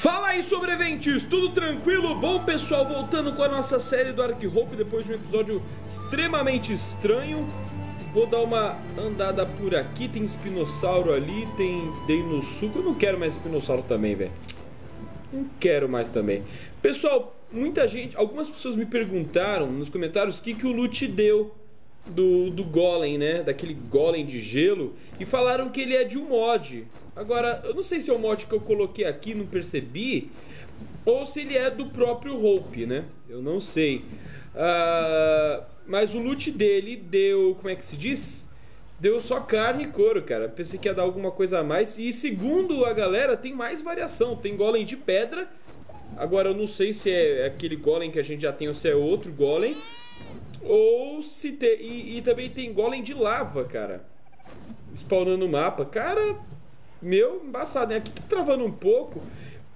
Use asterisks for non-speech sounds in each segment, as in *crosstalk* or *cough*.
Fala aí sobreviventes, tudo tranquilo? Bom pessoal, voltando com a nossa série do Ark Hope depois de um episódio extremamente estranho Vou dar uma andada por aqui, tem espinossauro ali, tem Deinosuke, eu não quero mais espinossauro também, velho Não quero mais também Pessoal, muita gente, algumas pessoas me perguntaram nos comentários o que, que o Lute deu do, do Golem, né? Daquele Golem de gelo. E falaram que ele é de um mod. Agora, eu não sei se é o mod que eu coloquei aqui, não percebi. Ou se ele é do próprio Hope, né? Eu não sei. Uh, mas o loot dele deu. Como é que se diz? Deu só carne e couro, cara. Pensei que ia dar alguma coisa a mais. E segundo a galera, tem mais variação. Tem golem de pedra. Agora eu não sei se é aquele golem que a gente já tem ou se é outro golem. Ou se tem. E, e, também tem golem de lava, cara. Spawnando no mapa. Cara, meu, embaçado, né? Aqui tá travando um pouco.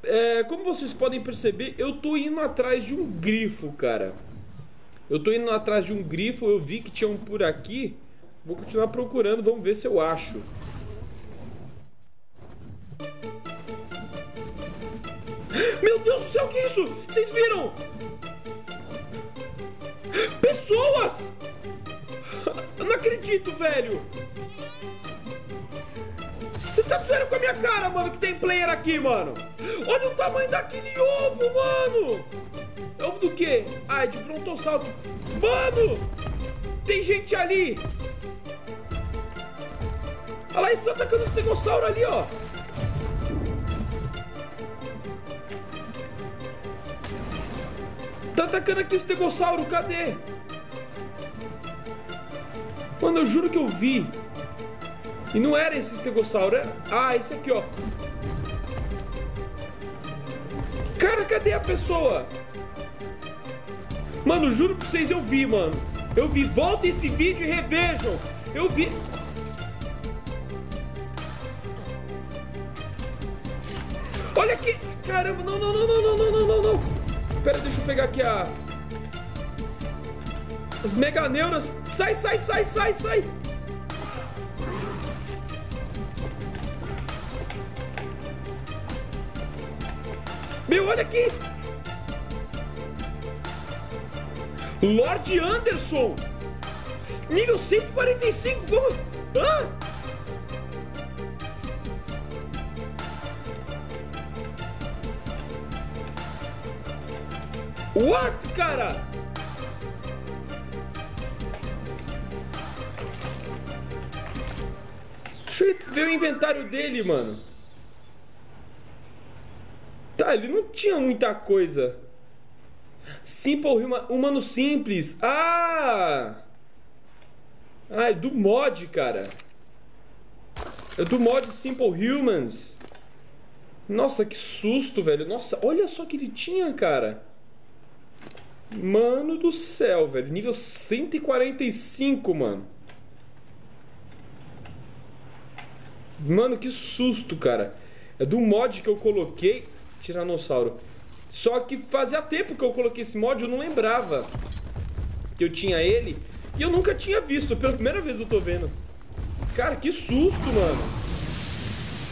É, como vocês podem perceber, eu tô indo atrás de um grifo, cara. Eu tô indo atrás de um grifo, eu vi que tinha um por aqui. Vou continuar procurando, vamos ver se eu acho. Meu Deus do céu, que é isso? Vocês viram? Pessoas! *laughs* Eu não acredito, velho! Tá dizendo com a minha cara, mano, que tem player aqui, mano? Olha o tamanho daquele ovo, mano! Ovo do quê? Ah, é de brontossauro. Mano! Tem gente ali! Olha lá, estão atacando esse negossauro ali, ó! Tá atacando aqui o estegossauro, cadê? Mano, eu juro que eu vi. E não era esse estegossauro, era... Ah, esse aqui, ó. Cara, cadê a pessoa? Mano, juro pra vocês, eu vi, mano. Eu vi. Volta esse vídeo e revejam. Eu vi. Olha aqui. Caramba, não, não, não, não, não, não, não, não. Pera, deixa eu pegar aqui a... As meganeuras. Sai, sai, sai, sai, sai. Meu, olha aqui. Lord Anderson. Nível 145. Como? Hã? What, cara? Deixa eu ver o inventário dele, mano. Tá, ele não tinha muita coisa. Simple humano simples. Ah! Ah, é do mod, cara. É do mod Simple Humans. Nossa, que susto, velho. Nossa, olha só que ele tinha, cara. Mano do céu, velho. Nível 145, mano. Mano, que susto, cara. É do mod que eu coloquei. Tiranossauro. Só que fazia tempo que eu coloquei esse mod, eu não lembrava que eu tinha ele. E eu nunca tinha visto. Pela primeira vez eu tô vendo. Cara, que susto, mano.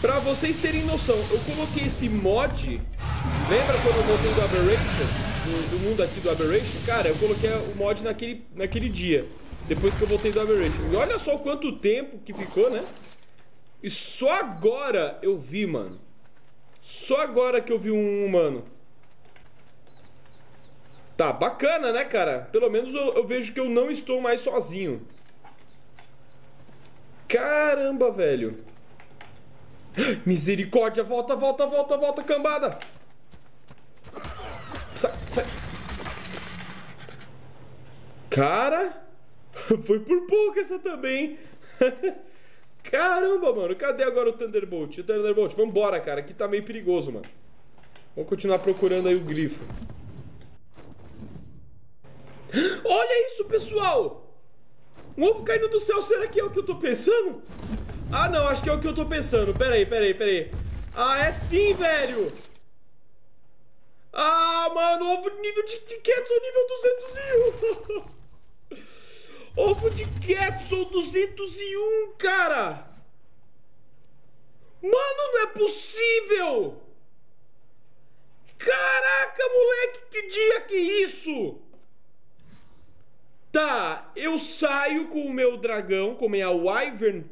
Pra vocês terem noção, eu coloquei esse mod. Lembra quando eu voltei do Aberration? do, do, mundo aqui do Aberration, cara, eu coloquei o mod naquele, naquele dia. Depois que eu voltei do Aberration. E olha só quanto tempo que ficou, né? E só agora eu vi, mano. Só agora que eu vi um humano. Tá, bacana, né, cara? Pelo menos eu, eu vejo que eu não estou mais sozinho. Caramba, velho. Misericórdia, volta, volta, volta, volta, cambada. Sai, sai. Cara, *laughs* foi por pouco essa também. *laughs* Caramba, mano. Cadê agora o Thunderbolt? O Thunderbolt, vambora, cara. Aqui tá meio perigoso, mano. Vamos continuar procurando aí o grifo. Olha isso, pessoal! Um ovo caindo do céu, será que é o que eu tô pensando? Ah, não, acho que é o que eu tô pensando. Pera aí, pera aí, pera aí. Ah, é sim, velho! Ah, mano, ovo nível de, de Quetzal nível 201. *laughs* ovo de Quetzal 201, cara. Mano, não é possível. Caraca, moleque, que dia que isso? Tá, eu saio com o meu dragão, como é a Wyvern,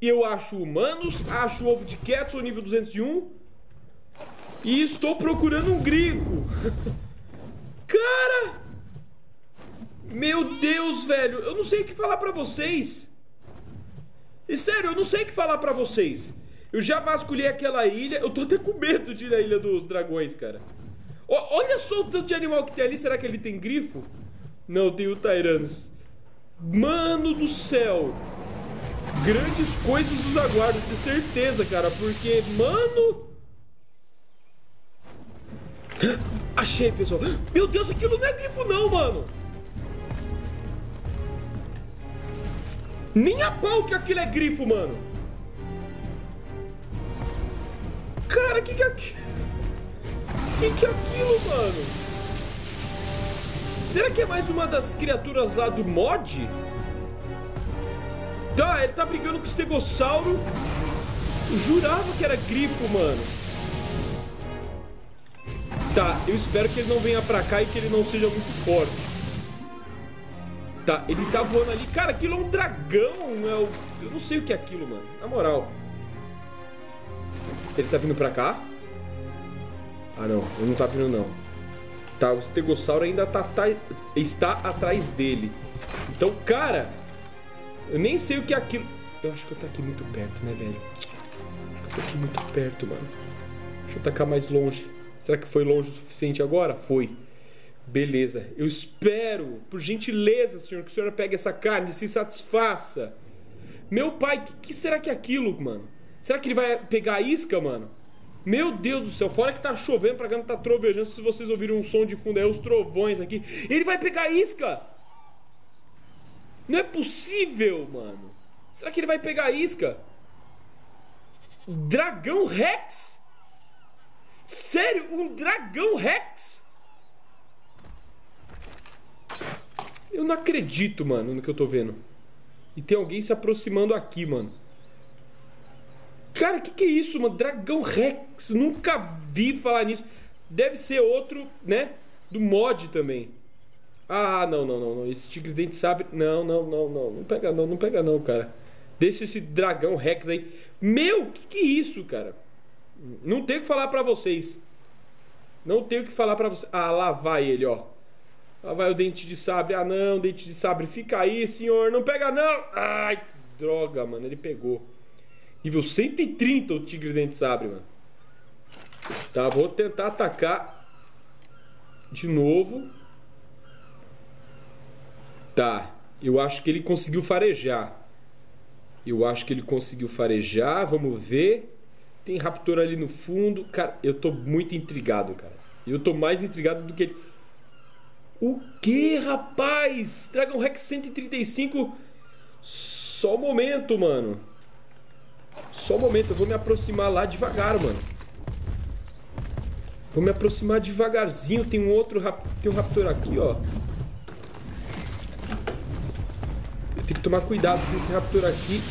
eu acho humanos, acho ovo de Ketsu nível 201, e estou procurando um grifo. *laughs* Cara! Meu Deus, velho, eu não sei o que falar pra vocês. E sério, eu não sei o que falar pra vocês. Eu já vasculhei aquela ilha, eu tô até com medo de ir na Ilha dos Dragões, cara. O, olha só o tanto de animal que tem ali, será que ele tem grifo? Não, tem o Tyrannus. Mano do céu. Grandes coisas nos aguardam, tenho certeza, cara. Porque, mano... *gasps* Achei, pessoal. Meu Deus, aquilo não é grifo não, mano. Nem a pau que aquilo é grifo, mano. Cara, que que é aquilo? Que que é aquilo, mano? Será que é mais uma das criaturas lá do mod? Tá, ele tá brigando com o estegossauro. Eu jurava que era grifo, mano. Tá, eu espero que ele não venha pra cá e que ele não seja muito forte. Tá, ele tá voando ali. Cara, aquilo é um dragão. É Eu não sei o que é aquilo, mano. Na moral. Ele tá vindo pra cá? Ah, não. Ele não tá vindo, não. Tá, o estegossauro ainda tá, tá, está atrás dele. Então, cara, eu nem sei o que é aquilo. Eu acho que eu tô aqui muito perto, né, velho? Acho que eu tô aqui muito perto, mano. Deixa eu tacar mais longe. Será que foi longe o suficiente agora? Foi. Beleza. Eu espero, por gentileza, senhor, que o senhor pegue essa carne e se satisfaça. Meu pai, que, que será que é aquilo, mano? Será que ele vai pegar a isca, mano? Meu Deus do céu, fora que tá chovendo pra cá, tá trovejando. Se vocês ouviram um som de fundo aí, os trovões aqui. Ele vai pegar isca! Não é possível, mano. Será que ele vai pegar isca? Dragão Rex? Sério? Um dragão Rex? Eu não acredito, mano, no que eu tô vendo. E tem alguém se aproximando aqui, mano. Cara, o que, que é isso, mano? Dragão Rex. Nunca vi falar nisso. Deve ser outro, né? Do mod também. Ah, não, não, não, não. Esse tigre dente sabe. Não, não, não, não. Não pega não, não pega não, cara. Deixa esse dragão Rex aí. Meu, que que é isso, cara? Não tenho o que falar para vocês. Não tenho o que falar para vocês. Ah, lá vai ele, ó. Lá vai o dente de sabre. Ah, não, dente de sabre. Fica aí, senhor. Não pega não. Ai, droga, mano. Ele pegou. Nível 130 o Tigre Dente Sabre, mano. Tá, vou tentar atacar de novo. Tá, eu acho que ele conseguiu farejar. Eu acho que ele conseguiu farejar, vamos ver. Tem Raptor ali no fundo. Cara, eu tô muito intrigado, cara. Eu tô mais intrigado do que ele. O que, rapaz? Dragon Rex 135. Só um momento, mano. Só um momento, eu vou me aproximar lá devagar, mano. Vou me aproximar devagarzinho. Tem um outro rap... tem um raptor aqui, ó. Eu tenho que tomar cuidado com esse raptor aqui.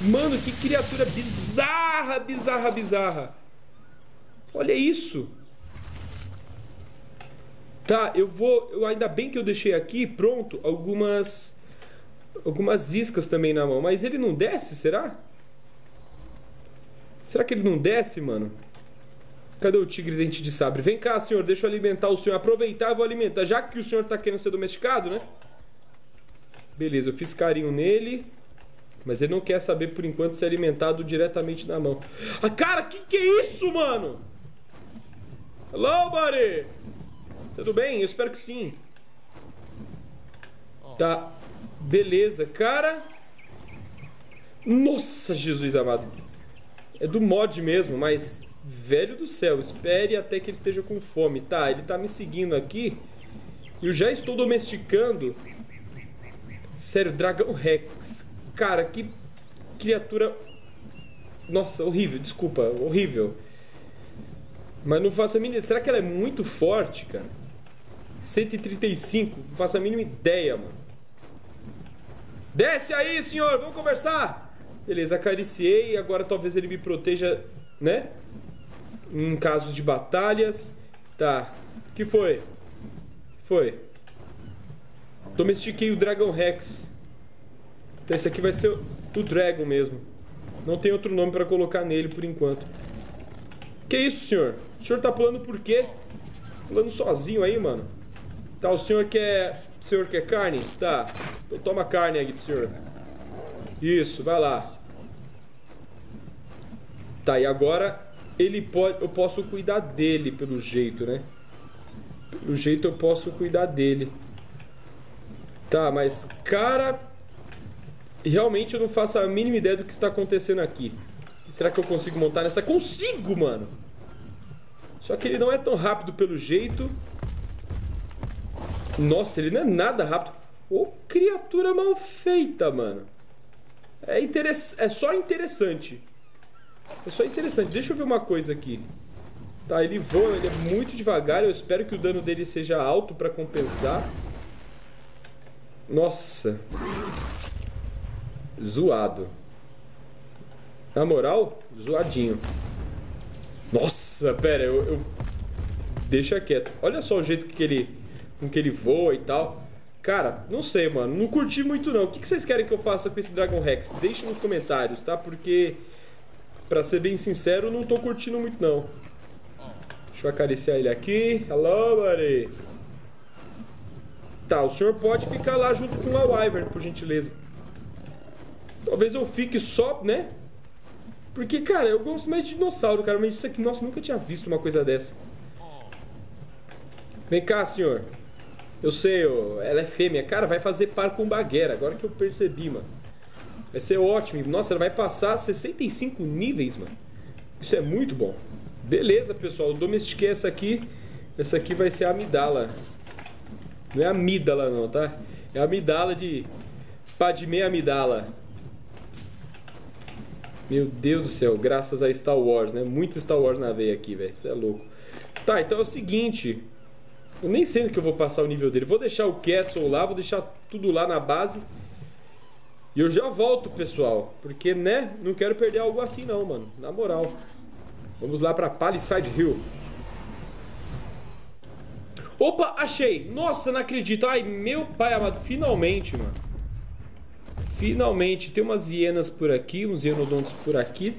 Mano, que criatura bizarra, bizarra, bizarra. Olha isso. Tá, eu vou... Eu, ainda bem que eu deixei aqui, pronto, algumas... Algumas iscas também na mão. Mas ele não desce, será? Será? Que ele não desce, mano? Cadê o tigre dente de sabre? Vem cá, senhor, deixa eu alimentar o senhor. Aproveitar e vou alimentar. Já que o senhor tá querendo ser domesticado, né? Beleza, eu fiz carinho nele. Mas ele não quer saber, por enquanto, ser alimentado diretamente na mão. Ah, cara, que que é isso, mano? Hello, buddy! Tudo bem? Eu espero que sim. Tá. Beleza, cara. Nossa, Jesus amado. É do mod mesmo, mas velho do céu, espere até que ele esteja com fome. Tá, ele tá me seguindo aqui. Eu já estou domesticando. Sério, Dragão Rex. Cara, que criatura. Nossa, horrível, desculpa, horrível. Mas não faço a. Será que ela é muito forte, cara? 135, não faço a mínima ideia, mano. Desce aí, senhor, vamos conversar! Beleza, acariciei agora talvez ele me proteja, né? Em casos de batalhas. Tá. que foi? foi? Domestiquei o Dragon Rex. Então esse aqui vai ser o Dragon mesmo. Não tem outro nome pra colocar nele por enquanto. Que isso, senhor? O senhor tá pulando por quê? Pulando sozinho aí, mano. Tá, o senhor quer... O senhor quer carne? Tá. Então toma carne aqui pro senhor. Isso, vai lá. Tá, e agora ele pode... Eu posso cuidar dele, pelo jeito, né? Pelo jeito eu posso cuidar dele. Tá, mas, cara... Realmente eu não faço a mínima ideia do que está acontecendo aqui. Será que eu consigo montar nessa? Consigo, mano! Só que ele não é tão rápido pelo jeito. Nossa, ele não é nada rápido. Ô, criatura mal feita, mano. É, interess... é só interessante. É só interessante. Deixa eu ver uma coisa aqui. Tá, ele voa, ele é muito devagar. Eu espero que o dano dele seja alto pra compensar. Nossa. Zoado. Na moral, zoadinho. Nossa, pera, eu, eu... Deixa quieto. Olha só o jeito que ele... Com que ele voa e tal. Cara, não sei, mano. Não curti muito, não. O que vocês querem que eu faça com esse Dragon Rex? Deixe nos comentários, tá? Porque... Pra ser bem sincero, não tô curtindo muito, não. Deixa eu acariciar ele aqui. Hello, buddy. Tá, o senhor pode ficar lá junto com a Wyvern, por gentileza. Talvez eu fique só, né? Porque, cara, eu gosto mais de dinossauro, cara. Mas isso aqui, nossa, nunca tinha visto uma coisa dessa. Vem cá, senhor. Eu sei, ela é fêmea. Cara, vai fazer par com bagueira. Agora que eu percebi, mano. Vai ser ótimo. Nossa, ela vai passar 65 níveis, mano. Isso é muito bom. Beleza, pessoal. Eu domestiquei essa aqui. Essa aqui vai ser a amidala. Não é amídala, não, tá? É a amidala de Padme Amidala. Meu Deus do céu, graças a Star Wars, né? Muito Star Wars na veia aqui, velho. Você é louco. Tá, então é o seguinte. Eu nem sei que eu vou passar o nível dele. Vou deixar o Quetzal lá, vou deixar tudo lá na base. E eu já volto, pessoal. Porque, né? Não quero perder algo assim não, mano. Na moral. Vamos lá pra Palisade Hill. Opa, achei! Nossa, não acredito. Ai, meu pai amado. Finalmente, mano. Finalmente, tem umas hienas por aqui, uns hienodontos por aqui.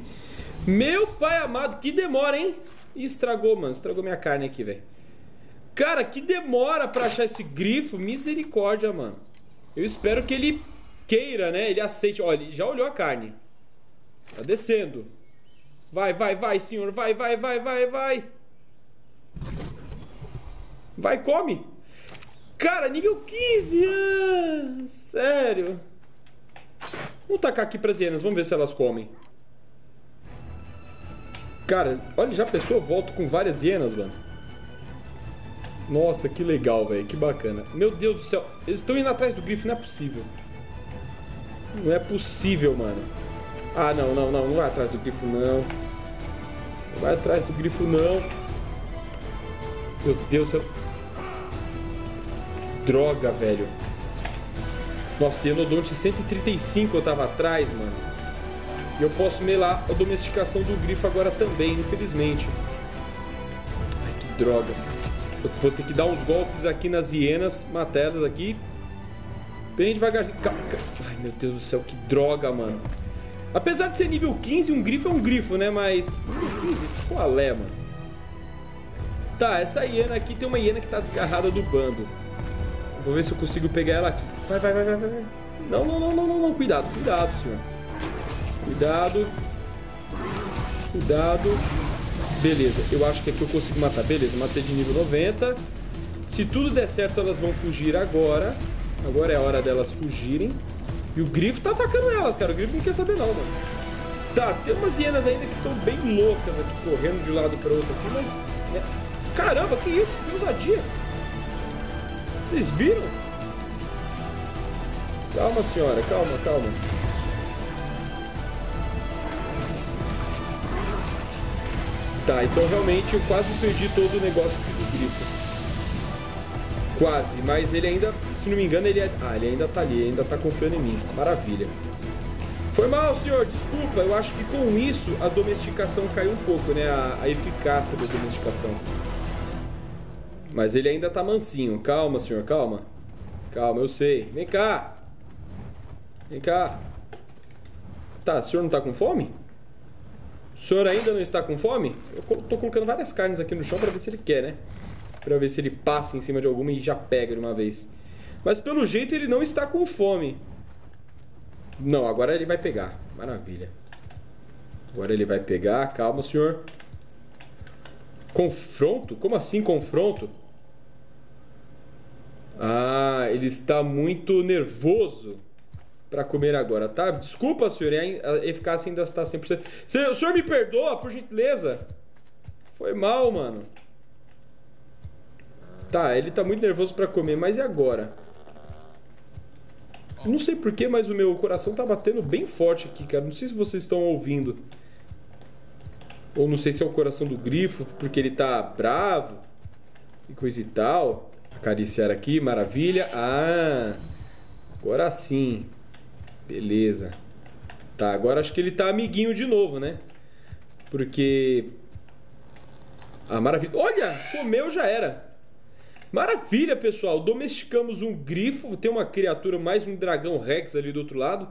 Meu pai amado, que demora, hein? Ih, estragou, mano. Estragou minha carne aqui, velho. Cara, que demora pra achar esse grifo. Misericórdia, mano. Eu espero que ele queira, né? Ele aceite. Olha, ele já olhou a carne. Tá descendo. Vai, vai, vai, senhor. Vai, vai, vai, vai, vai. Vai, come. Cara, nível 15. Ah, sério. Vamos tacar aqui pras hienas, vamos ver se elas comem. Cara, olha, já a pessoa volta com várias hienas, mano. Nossa, que legal, velho. Que bacana. Meu Deus do céu. Eles estão indo atrás do grifo, não é possível. Não é possível, mano. Ah, não, não, não. Não vai atrás do grifo, não. Não vai atrás do grifo, não. Meu Deus do céu. Droga, velho. Nossa, Enodonte 135 eu tava atrás, mano. E eu posso melar a domesticação do grifo agora também, infelizmente. Ai, que droga. Eu vou ter que dar uns golpes aqui nas hienas, matar elas aqui. Bem devagarzinho. Ai, meu Deus do céu, que droga, mano. Apesar de ser nível 15, um grifo é um grifo, né? Mas nível 15, qual é, mano? Tá, essa hiena aqui tem uma hiena que tá desgarrada do bando. Vou ver se eu consigo pegar ela aqui. Vai, vai, vai, vai, vai. Não, não, não, não, não, não. Cuidado, cuidado, senhor. Cuidado. Cuidado. Beleza, eu acho que aqui eu consigo matar. Beleza, matei de nível 90. Se tudo der certo, elas vão fugir agora. Agora é a hora delas fugirem. E o grifo tá atacando elas, cara. O grifo não quer saber não, mano. Tá, tem umas hienas ainda que estão bem loucas aqui, correndo de um lado para outro aqui, mas... Né? Caramba, que isso? Que ousadia! Vocês viram? Calma, senhora, calma, calma. Tá, então realmente eu quase perdi todo o negócio do grifo. Quase, mas ele ainda, se não me engano, ele é... Ah, ele ainda tá ali, ainda tá confiando em mim. Maravilha. Foi mal, senhor, desculpa. Eu acho que com isso a domesticação caiu um pouco, né? A, a eficácia da domesticação. Mas ele ainda tá mansinho. Calma, senhor, calma. Calma, eu sei. Vem cá. Vem cá. Tá, o senhor não tá com fome? O senhor ainda não está com fome? Eu tô colocando várias carnes aqui no chão pra ver se ele quer, né? Pra ver se ele passa em cima de alguma e já pega de uma vez. Mas pelo jeito ele não está com fome. Não, agora ele vai pegar. Maravilha. Agora ele vai pegar. Calma, senhor. Confronto? Como assim confronto? Ah, ele está muito nervoso para comer agora, tá? Desculpa, senhor, a eficácia ainda está 100%. O senhor me perdoa, por gentileza? Foi mal, mano. Tá, ele tá muito nervoso para comer, mas e agora? Não sei porquê, mas o meu coração tá batendo bem forte aqui, cara. Não sei se vocês estão ouvindo. Ou não sei se é o coração do grifo, porque ele tá bravo e coisa e tal. Acariciar aqui, maravilha. Ah, agora sim. Beleza. Tá, agora acho que ele tá amiguinho de novo, né? Porque... Ah, maravilha. Olha, comeu já era. Maravilha, pessoal. Domesticamos um grifo. Tem uma criatura, mais um dragão rex ali do outro lado.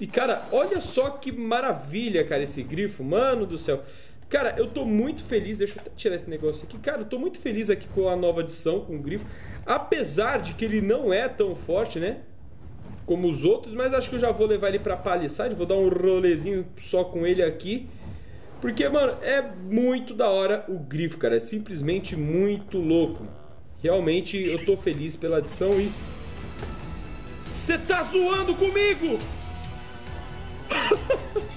E, cara, olha só que maravilha, cara, esse grifo. Mano do céu. Cara, eu tô muito feliz. Deixa eu tirar esse negócio aqui. Cara, eu tô muito feliz aqui com a nova edição, com o grifo. Apesar de que ele não é tão forte, né? como os outros, mas acho que eu já vou levar ele pra Palisade, vou dar um rolezinho só com ele aqui. Porque, mano, é muito da hora o grifo, cara. É simplesmente muito louco. Realmente eu tô feliz pela adição e. Você tá zoando comigo! *laughs*